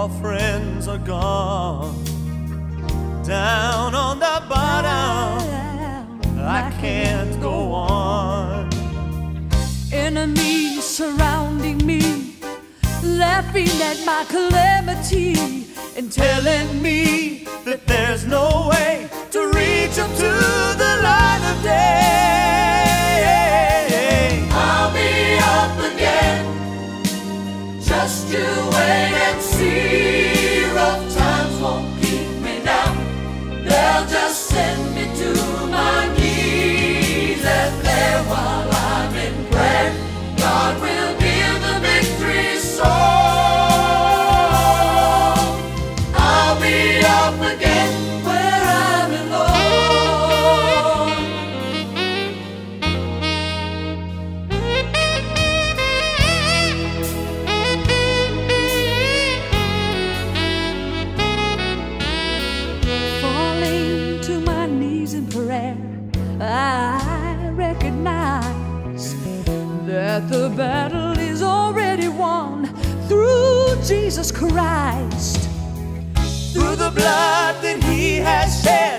all friends are gone. Down on the bottom, I can't go on. Enemies surrounding me, laughing at my calamity, and telling me that there's no way to reach up to the light of day. I'll be up again. Just you wait and see. I recognize that the battle is already won through Jesus Christ. Through the blood that He has shed,